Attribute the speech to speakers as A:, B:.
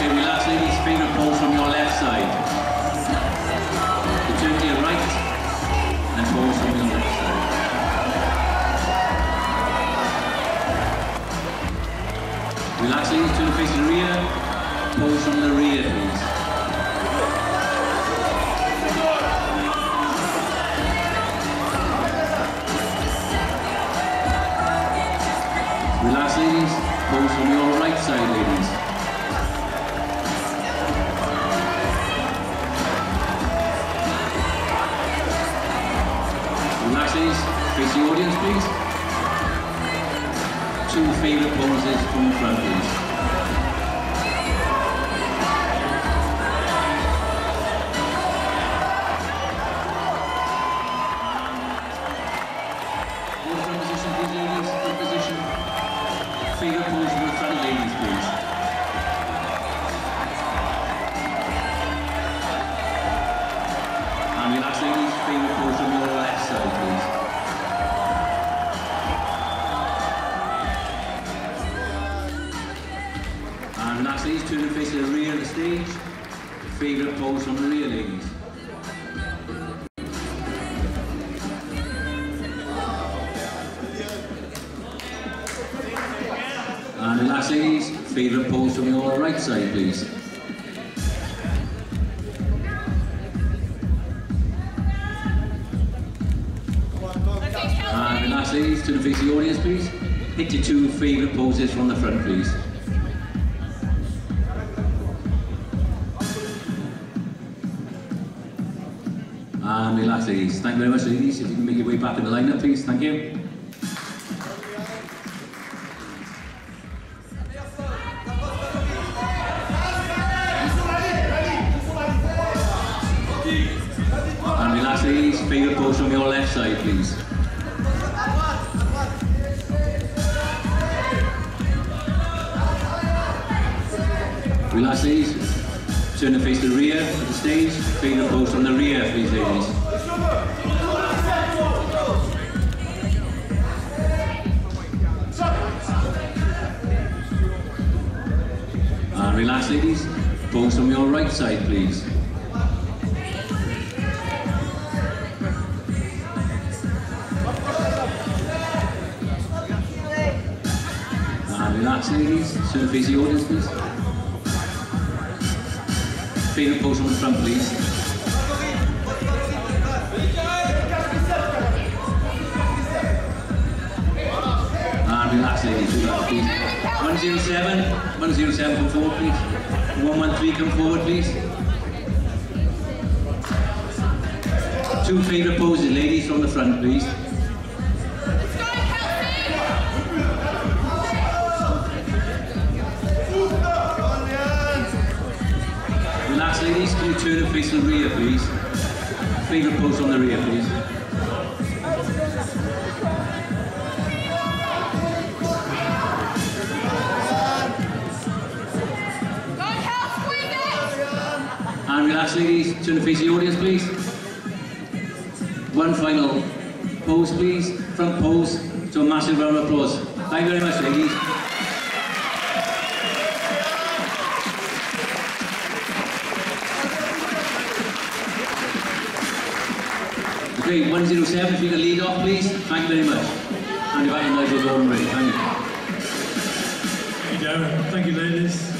A: Okay, relax, ask ladies finger pole from your left side. The two to your right and pole from your left side. We'll ask ladies to face the rear, pull from the rear please. Relax, ladies, pull from your right side ladies. Audience, please. Two favourite poses from the. Last ladies, turn face to the rear of the stage. Favourite pose from the rear, ladies. And last ladies, favourite pose from your right side, please. And last ladies, turn and face the audience, please. Hit your two favourite poses from the front, please. And relax, ladies. Thank you very much, ladies. If you can make your way back in the lineup, please. Thank you. And relax, ladies. Favourite pose from your left side, please. Relax, ladies. Turn and face the rear of the stage. Face the post on the rear, please, ladies. And relax, ladies. Pose on your right side, please. And relax, ladies. Turn and face the audience, please. Favourite pose from the front, please. And relax, ladies. Relax, please. 107. 107, come forward, please. 113, come forward, please. Two favourite poses, ladies, from the front, please. And face the rear, please? Favourite pose on the rear, please. And relax, ladies. Turn and face the audience, please. One final pose, please. Front pose. So a massive round of applause. Thank you very much, ladies. Okay, 107, if you can lead off, please. Thank you very much. And if I can Nigel Gordon. Thank you.
B: Thank you, Darren. Thank you, ladies.